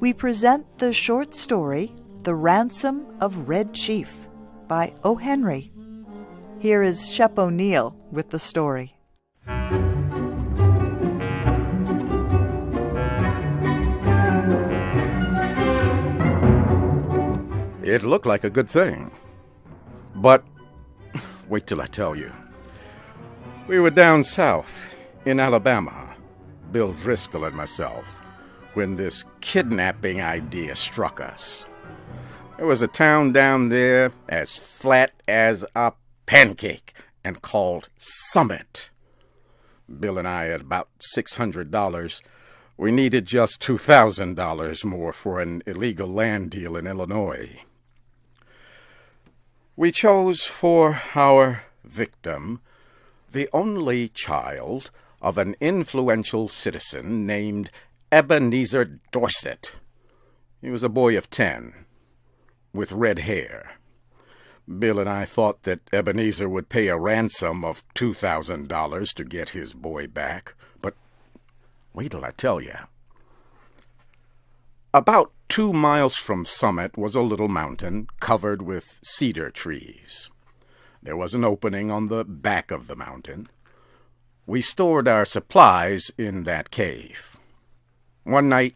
We present the short story, The Ransom of Red Chief, by O. Henry. Here is Shep O'Neal with the story. It looked like a good thing. But wait till I tell you. We were down south in Alabama, Bill Driscoll and myself, when this kidnapping idea struck us. There was a town down there as flat as a pancake and called Summit. Bill and I had about $600. We needed just $2,000 more for an illegal land deal in Illinois. We chose for our victim the only child of an influential citizen named Ebenezer Dorset. He was a boy of ten, with red hair. Bill and I thought that Ebenezer would pay a ransom of $2,000 to get his boy back, but wait till I tell you. About two miles from Summit was a little mountain covered with cedar trees. There was an opening on the back of the mountain. We stored our supplies in that cave. One night,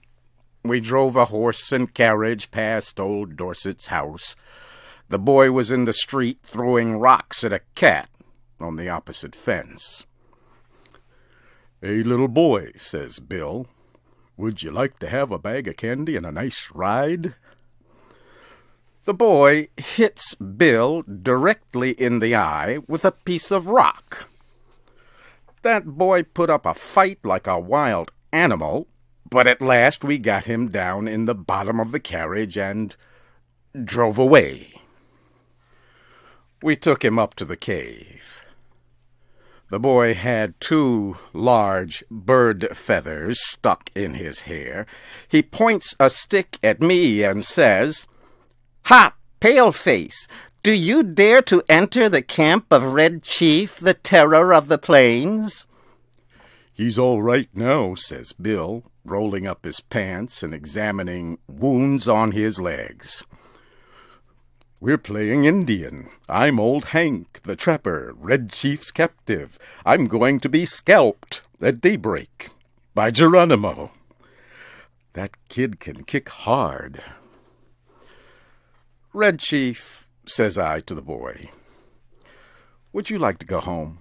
we drove a horse and carriage past old Dorset's house. The boy was in the street throwing rocks at a cat on the opposite fence. Hey, little boy, says Bill, would you like to have a bag of candy and a nice ride? The boy hits Bill directly in the eye with a piece of rock. That boy put up a fight like a wild animal, but at last we got him down in the bottom of the carriage and drove away. We took him up to the cave. The boy had two large bird feathers stuck in his hair. He points a stick at me and says, Ha, paleface! Do you dare to enter the camp of Red Chief, the terror of the plains? He's all right now, says Bill, rolling up his pants and examining wounds on his legs. We're playing Indian. I'm old Hank, the trapper, Red Chief's captive. I'm going to be scalped at daybreak by Geronimo. That kid can kick hard. Red Chief, says I to the boy, would you like to go home?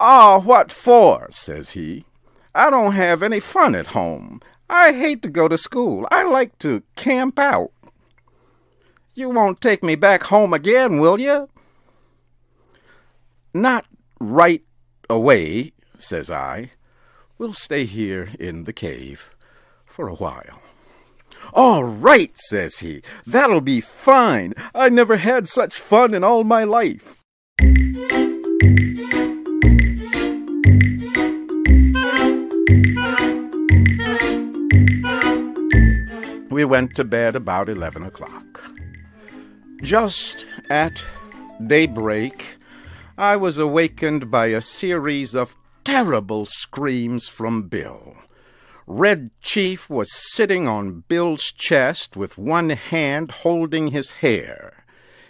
Ah, oh, what for? says he. I don't have any fun at home. I hate to go to school. I like to camp out. You won't take me back home again, will you? Not right away, says I. We'll stay here in the cave for a while. All right, says he. That'll be fine. I never had such fun in all my life. We went to bed about eleven o'clock. Just at daybreak, I was awakened by a series of terrible screams from Bill. Red Chief was sitting on Bill's chest with one hand holding his hair.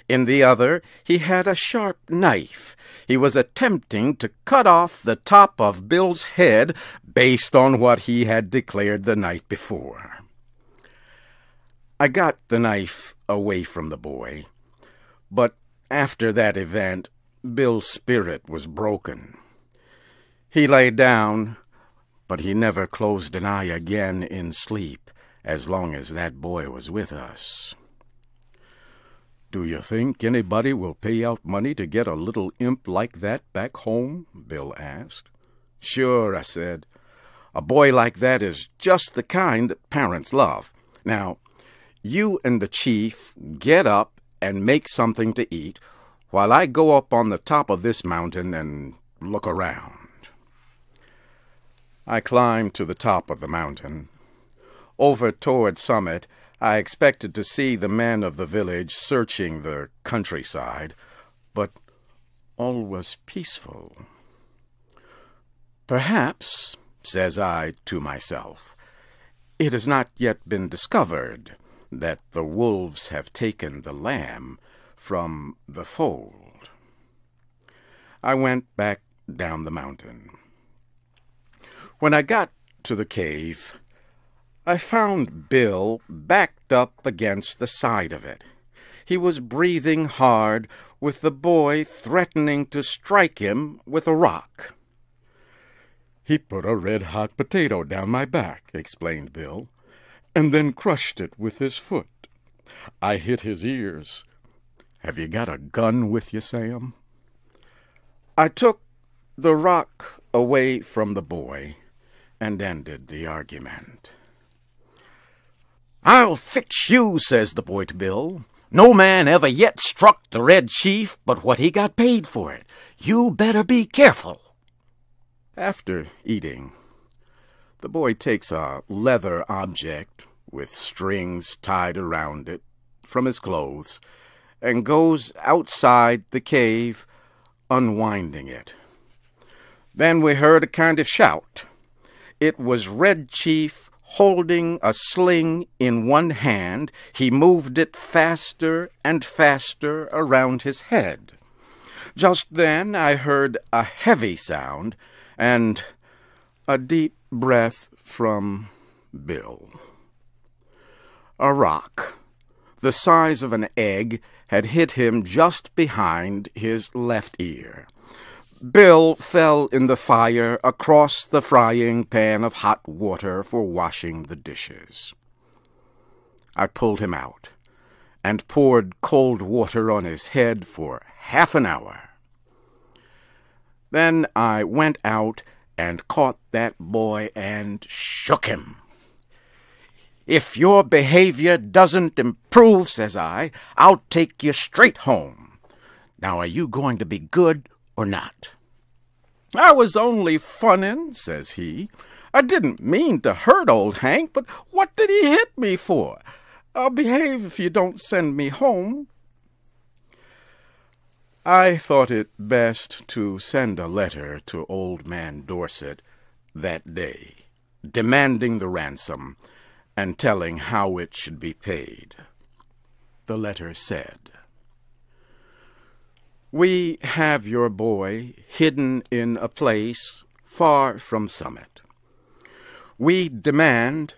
In the other, he had a sharp knife. He was attempting to cut off the top of Bill's head based on what he had declared the night before. I got the knife away from the boy, but after that event, Bill's spirit was broken. He lay down, but he never closed an eye again in sleep as long as that boy was with us. Do you think anybody will pay out money to get a little imp like that back home? Bill asked. Sure, I said. A boy like that is just the kind that parents love. Now, you and the chief get up and make something to eat while I go up on the top of this mountain and look around. I climbed to the top of the mountain. Over toward Summit, I expected to see the men of the village searching the countryside, but all was peaceful. Perhaps, says I to myself, it has not yet been discovered that the wolves have taken the lamb from the fold. I went back down the mountain. When I got to the cave, I found Bill backed up against the side of it. He was breathing hard, with the boy threatening to strike him with a rock. He put a red hot potato down my back, explained Bill, and then crushed it with his foot. I hit his ears. Have you got a gun with you, Sam? I took the rock away from the boy and ended the argument. I'll fix you, says the boy to Bill. No man ever yet struck the Red Chief but what he got paid for it. You better be careful. After eating, the boy takes a leather object with strings tied around it from his clothes and goes outside the cave, unwinding it. Then we heard a kind of shout. It was Red Chief holding a sling in one hand. He moved it faster and faster around his head. Just then I heard a heavy sound and a deep breath from Bill. A rock, the size of an egg, had hit him just behind his left ear. Bill fell in the fire across the frying pan of hot water for washing the dishes. I pulled him out and poured cold water on his head for half an hour. Then I went out and caught that boy and shook him. If your behavior doesn't improve, says I, I'll take you straight home. Now, are you going to be good or not? I was only funnin', says he. I didn't mean to hurt old Hank, but what did he hit me for? I'll behave if you don't send me home. I thought it best to send a letter to old man Dorset that day, demanding the ransom and telling how it should be paid. The letter said, We have your boy hidden in a place far from Summit. We demand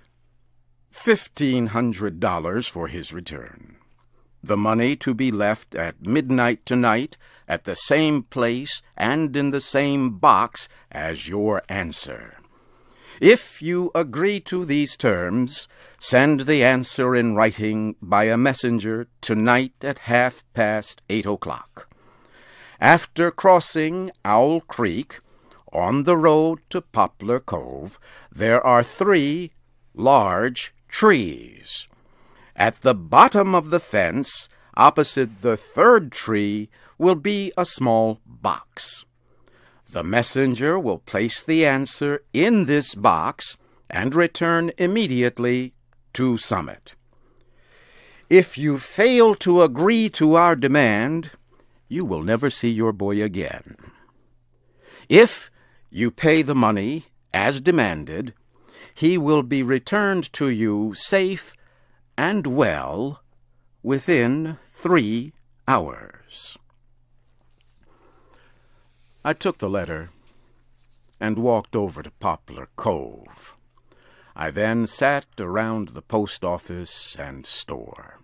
fifteen hundred dollars for his return the money to be left at midnight tonight at the same place and in the same box as your answer. If you agree to these terms, send the answer in writing by a messenger tonight at half past eight o'clock. After crossing Owl Creek, on the road to Poplar Cove, there are three large trees. At the bottom of the fence, opposite the third tree, will be a small box. The messenger will place the answer in this box and return immediately to Summit. If you fail to agree to our demand, you will never see your boy again. If you pay the money as demanded, he will be returned to you safe and well within three hours. I took the letter and walked over to Poplar Cove. I then sat around the post office and store.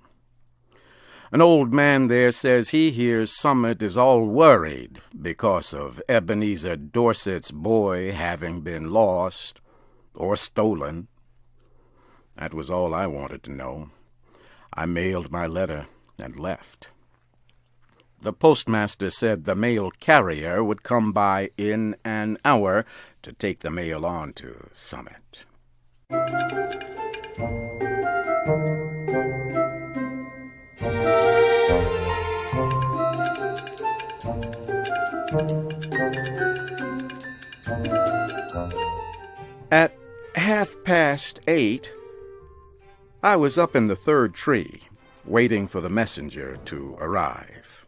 An old man there says he hears Summit is all worried because of Ebenezer Dorset's boy having been lost or stolen that was all I wanted to know. I mailed my letter and left. The postmaster said the mail carrier would come by in an hour to take the mail on to Summit. At half past eight, I was up in the third tree, waiting for the messenger to arrive.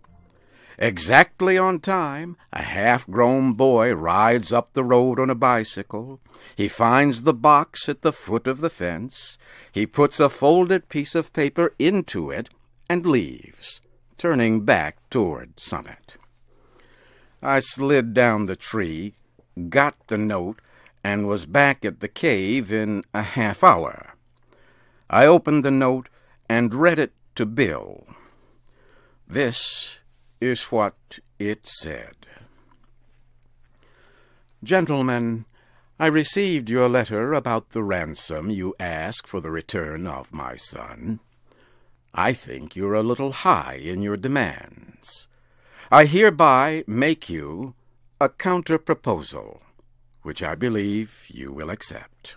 Exactly on time, a half grown boy rides up the road on a bicycle. He finds the box at the foot of the fence. He puts a folded piece of paper into it and leaves, turning back toward Summit. I slid down the tree, got the note, and was back at the cave in a half hour. I opened the note and read it to Bill. This is what it said. Gentlemen, I received your letter about the ransom you ask for the return of my son. I think you're a little high in your demands. I hereby make you a counter proposal, which I believe you will accept.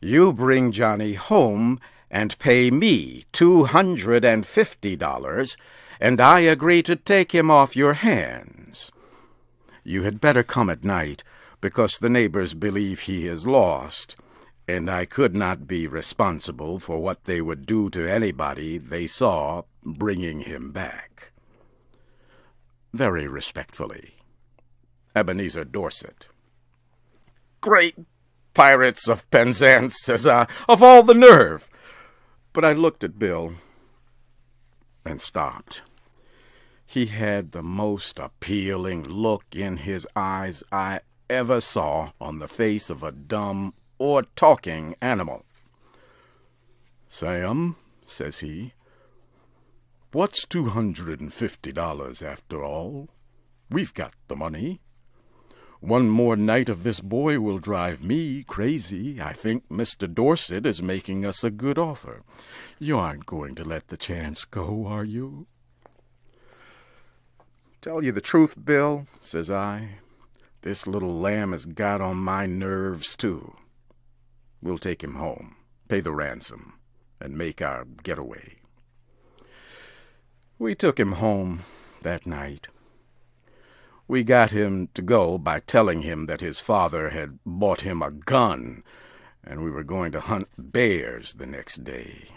You bring Johnny home and pay me two hundred and fifty dollars and I agree to take him off your hands. You had better come at night, because the neighbors believe he is lost, and I could not be responsible for what they would do to anybody they saw bringing him back. Very respectfully, Ebenezer Dorset. Great pirates of Penzance, says I, of all the nerve! But I looked at Bill and stopped. He had the most appealing look in his eyes I ever saw on the face of a dumb or talking animal. Sam, says he, what's two hundred and fifty dollars after all? We've got the money. One more night of this boy will drive me crazy. I think Mr. Dorset is making us a good offer. You aren't going to let the chance go, are you? Tell you the truth, Bill, says I, this little lamb has got on my nerves, too. We'll take him home, pay the ransom, and make our getaway. We took him home that night. We got him to go by telling him that his father had bought him a gun, and we were going to hunt bears the next day.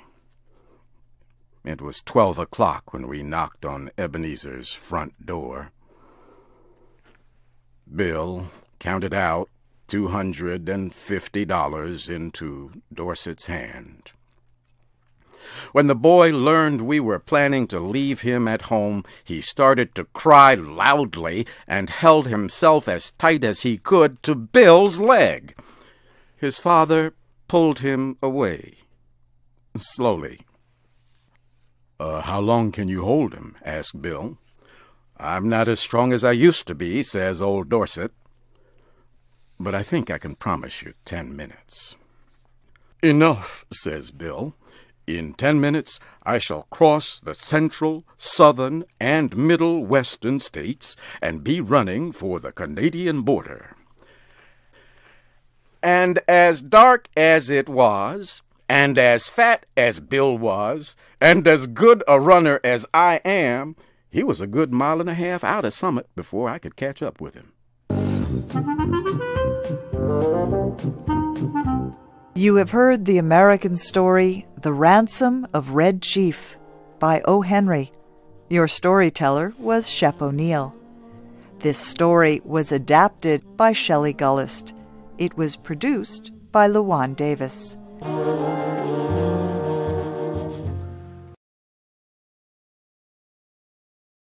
It was twelve o'clock when we knocked on Ebenezer's front door. Bill counted out two hundred and fifty dollars into Dorset's hand. When the boy learned we were planning to leave him at home, he started to cry loudly and held himself as tight as he could to Bill's leg. His father pulled him away, slowly. Uh, how long can you hold him? asked Bill. I'm not as strong as I used to be, says old Dorset. But I think I can promise you ten minutes. Enough, says Bill. In ten minutes I shall cross the central, southern, and middle western states and be running for the Canadian border. And as dark as it was, and as fat as Bill was, and as good a runner as I am, he was a good mile and a half out of Summit before I could catch up with him. You have heard the American story, The Ransom of Red Chief, by O. Henry. Your storyteller was Shep O'Neal. This story was adapted by Shelley Gollust. It was produced by Lawan Davis.